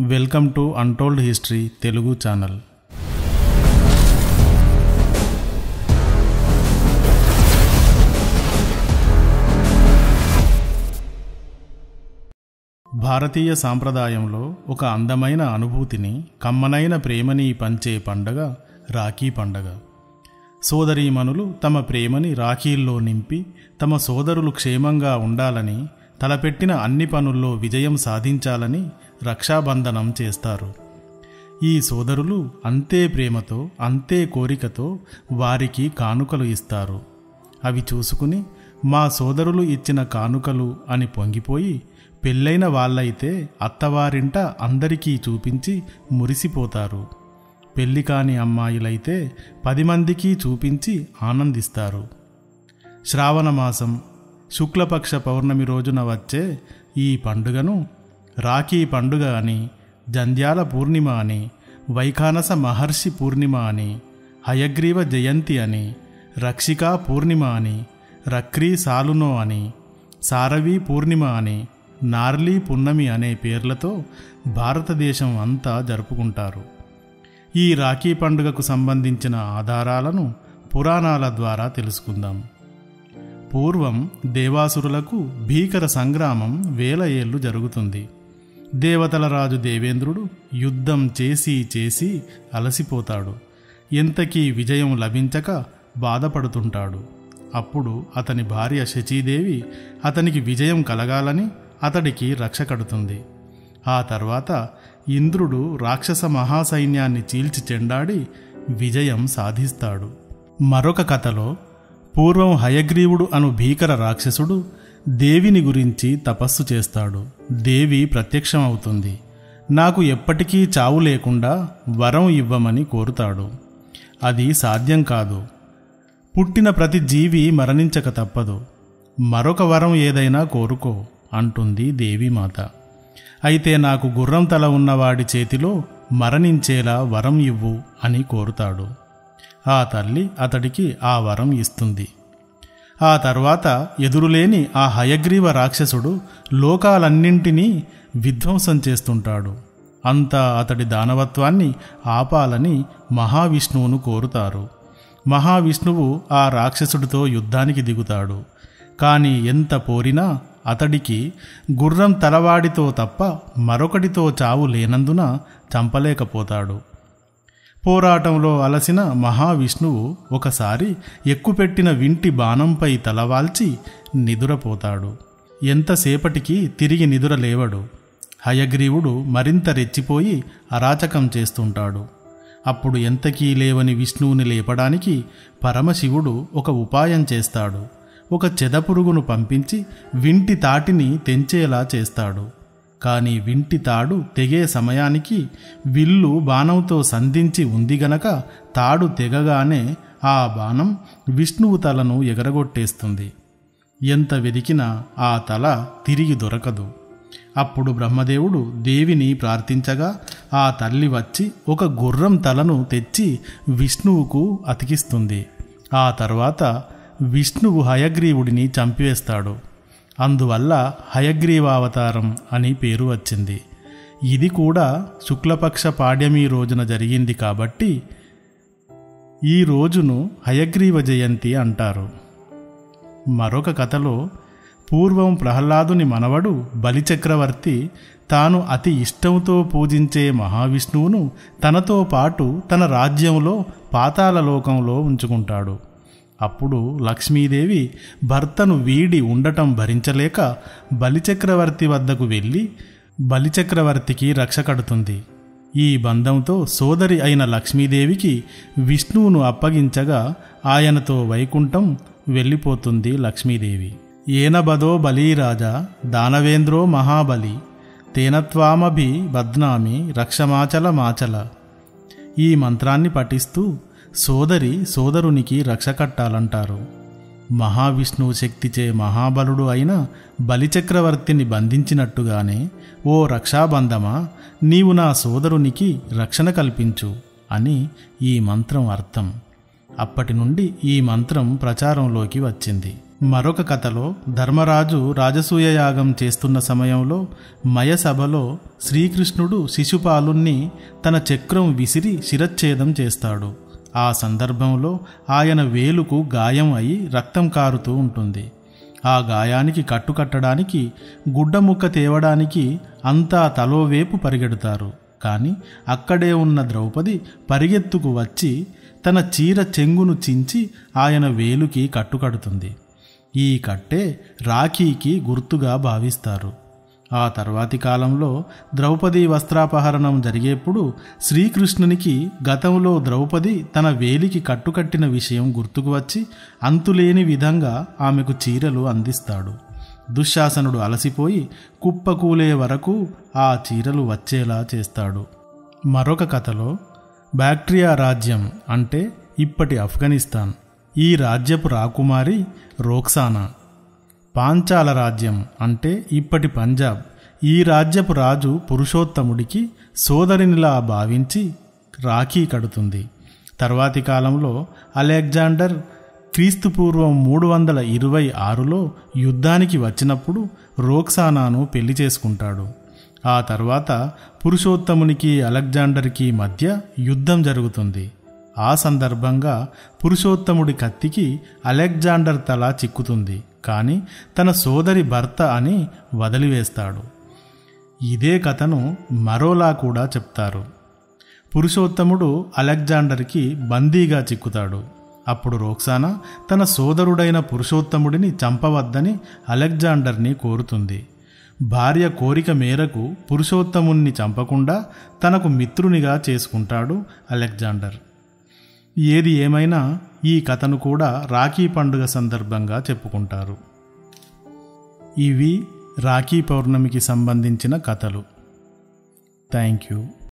Welcome to untold history Telugu channel. భారతీయ సాంప్రదాయంలో ఒక అందమైన అనుభూతిని కమ్మనైన ప్రేమని పంచే పండగ రాఖీ పండగ. సోదరీమణులు తమ ప్రేమని రాఖీల్లో నింపి తమ సోదరులు క్షేమంగా ఉండాలని తలపెట్టిన అన్ని పనుల్లో విజయం సాధించాలని రక్షాబంధనం చేస్తారు. ఈ సోదరులు అంతే ప్రేమతో అంతే కోరికతో వారికి కానుకలు ఇస్తారు. అవి చూసుకుని మా సోదరులు ఇచ్చిన కానుకలు అని పొంగిపోయి పెళ్ళైన వాళ్ళైతే అత్తవారింట అందరికీ చూపించి మురిసిపోతారు. పెళ్ళి కాని అమ్మాయిలైతే పది మందికి చూపించి ఆనందిస్తారు. శ్రావణమాసం శుక్లపక్ష పౌర్ణమి రోజున వచ్చే ఈ పండుగను రాఖీ పండుగ అని జంధ్యాల పూర్ణిమ అని వైఖానస మహర్షి పూర్ణిమ అని హయగ్రీవ జయంతి అని రక్షికా పూర్ణిమ అని రక్రీ సాలునో అని సారవీ పూర్ణిమ అని నార్లీ పున్నమి అనే పేర్లతో భారతదేశం అంతా జరుపుకుంటారు. ఈ రాఖీ పండుగకు సంబంధించిన ఆధారాలను పురాణాల ద్వారా తెలుసుకుందాం. పూర్వం దేవాసురులకు భీకర సంగ్రామం వేల ఏళ్ళు జరుగుతుంది. దేవతల రాజు దేవేంద్రుడు యుద్ధం చేసి చేసి అలసిపోతాడు. ఎంతకీ విజయం లభించక బాధపడుతుంటాడు. అప్పుడు అతని భార్య శచీదేవి అతనికి విజయం కలగాలని అతడికి రక్ష కడుతుంది. ఆ తర్వాత ఇంద్రుడు రాక్షస మహాసైన్యాన్ని చీల్చి చెండాడి విజయం సాధిస్తాడు. మరొక కథలో పూర్వం హయగ్రీవుడు అను భీకర రాక్షసుడు దేవిని గురించి తపస్సు చేస్తాడు. దేవి ప్రత్యక్షమవుతుంది. నాకు ఎప్పటికీ చావు లేకుండా వరం ఇవ్వమని కోరుతాడు. అది సాధ్యం కాదు. పుట్టిన ప్రతి జీవి మరణించక తప్పదు. మరొక వరం ఏదైనా కోరుకో అంటుంది దేవీమాత. అయితే నాకు గుర్రం తల ఉన్నవాడి చేతిలో మరణించేలా వరం ఇవ్వు అని కోరుతాడు. ఆ తల్లి అతడికి ఆ వరం ఇస్తుంది. ఆ తర్వాత ఎదురులేని ఆ హయగ్రీవ రాక్షసుడు లోకాలన్నింటినీ విధ్వంసం చేస్తుంటాడు. అంతా అతడి దానవత్వాన్ని ఆపాలని మహావిష్ణువును కోరుతారు. మహావిష్ణువు ఆ రాక్షసుడితో యుద్ధానికి దిగుతాడు. కానీ ఎంత పోరినా అతడికి గుర్రం తలవాడితో తప్ప మరొకటితో చావు లేనందున చంపలేకపోతాడు. పోరాటంలో అలసిన మహావిష్ణువు ఒకసారి ఎక్కుపెట్టిన వింటి బాణంపై తలవాల్చి నిదురపోతాడు. ఎంతసేపటికి తిరిగి నిదుర లేవడు హయగ్రీవుడు మరింత రెచ్చిపోయి అరాచకం చేస్తుంటాడు. అప్పుడు ఎంతకీ లేవని విష్ణువుని లేపడానికి పరమశివుడు ఒక ఉపాయం చేస్తాడు. ఒక చెదపురుగును పంపించి వింటి తాటిని తెంచేలా చేస్తాడు. కాని వింటి తాడు తెగే సమయానికి విల్లు బాణంతో సంధించి ఉంది గనక తాడు తెగగానే ఆ బాణం విష్ణువు తలను ఎగరగొట్టేస్తుంది. ఎంత వెదికినా ఆ తల తిరిగి దొరకదు. అప్పుడు బ్రహ్మదేవుడు దేవిని ప్రార్థించగా ఆ తల్లి వచ్చి ఒక గుర్రం తలను తెచ్చి విష్ణువుకు అతికిస్తుంది. ఆ తర్వాత విష్ణువు హయగ్రీవుడిని చంపివేస్తాడు. అందువల్ల హయగ్రీవావతారం అని పేరు వచ్చింది. ఇది కూడా శుక్లపక్ష పాడ్యమి రోజున జరిగింది కాబట్టి ఈ రోజును హయగ్రీవ జయంతి అంటారు. మరొక కథలో పూర్వం ప్రహ్లాదుని మనవడు బలిచక్రవర్తి తాను అతి ఇష్టంతో పూజించే మహావిష్ణువును తనతో పాటు తన రాజ్యంలో పాతాళలోకంలో ఉంచుకుంటాడు. అప్పుడు లక్ష్మీదేవి భర్తను వీడి ఉండటం భరించలేక బలిచక్రవర్తి వద్దకు వెళ్ళి బలిచక్రవర్తికి రక్ష కడుతుంది. ఈ బంధంతో సోదరి అయిన లక్ష్మీదేవికి విష్ణువును అప్పగించగా ఆయనతో వైకుంఠం వెళ్ళిపోతుంది లక్ష్మీదేవి. ఏనబదో బలీరాజా దానవేంద్రో మహాబలి తేనత్వామభి బద్నామి రక్షమాచల మాచల. ఈ మంత్రాన్ని పఠిస్తూ సోదరి సోదరునికి రక్ష కట్టాలంటారు. మహావిష్ణువు శక్తిచే మహాబలుడు అయిన బలిచక్రవర్తిని బంధించినట్టుగానే ఓ రక్షాబంధమా నీవు నా సోదరునికి రక్షణ కల్పించు అని ఈ మంత్రం అర్థం. అప్పటి నుండి ఈ మంత్రం ప్రచారంలోకి వచ్చింది. మరొక కథలో ధర్మరాజు రాజసూయ యాగం చేస్తున్న సమయంలో మయసభలో శ్రీకృష్ణుడు శిశుపాలుణ్ణి తన చక్రం విసిరి శిరచ్ఛేదం చేస్తాడు. ఆ సందర్భంలో ఆయన వేలుకు గాయం అయి రక్తం కారుతూ ఉంటుంది. ఆ గాయానికి కట్టుకట్టడానికి గుడ్డముక్క తేవడానికి అంతా తలోవేపు పరిగెడతారు. కానీ అక్కడే ఉన్న ద్రౌపది పరిగెత్తుకు వచ్చి తన చీర చెంగును చించి ఆయన వేలుకి కట్టుకడుతుంది. ఈ కట్టే రాఖీకి గుర్తుగా భావిస్తారు. ఆ తర్వాతి కాలంలో ద్రౌపది వస్త్రాపహరణం జరిగేప్పుడు శ్రీకృష్ణునికి గతంలో ద్రౌపది తన వేలికి కట్టుకట్టిన విషయం గుర్తుకు వచ్చి అంతులేని విధంగా ఆమెకు చీరలు అందిస్తాడు. దుశ్శాసనుడు అలసిపోయి కుప్పకూలే వరకు ఆ చీరలు వచ్చేలా చేస్తాడు. మరొక కథలో బ్యాక్ట్రియా రాజ్యం అంటే ఇప్పటి ఆఫ్ఘనిస్తాన్. ఈ రాజ్యపు రాకుమారి రోక్సానా. పాంచాల రాజ్యం అంటే ఇప్పటి పంజాబ్. ఈ రాజ్యపు రాజు పురుషోత్తముడికి సోదరినిలా భావించి రాఖీ కడుతుంది. తర్వాతి కాలంలో అలెగ్జాండర్ క్రీస్తుపూర్వం మూడు వందల ఇరవై ఆరులో యుద్ధానికి వచ్చినప్పుడు రోక్సానాను పెళ్ళి చేసుకుంటాడు. ఆ తర్వాత పురుషోత్తమునికి అలెగ్జాండర్కి మధ్య యుద్ధం జరుగుతుంది. ఆ సందర్భంగా పురుషోత్తముడి కత్తికి అలెగ్జాండర్ తల చిక్కుతుంది. కానీ తన సోదరి భర్త అని వదిలివేస్తాడు. ఇదే కథను మరోలా కూడా చెప్తారు. పురుషోత్తముడు అలెగ్జాండర్కి బందీగా చిక్కుతాడు. అప్పుడు రోక్సానా తన సోదరుడైన పురుషోత్తముడిని చంపవద్దని అలెగ్జాండర్ని కోరుతుంది. భార్య కోరిక మేరకు పురుషోత్తముణ్ణి చంపకుండా తనకు మిత్రునిగా చేసుకుంటాడు అలెగ్జాండర్. ఏది ఏమైనా ఈ కథను కూడా రాఖీ పండుగ సందర్భంగా చెప్పుకుంటారు. ఇవి రాఖీ పౌర్ణమికి సంబంధించిన కథలు. Thank you.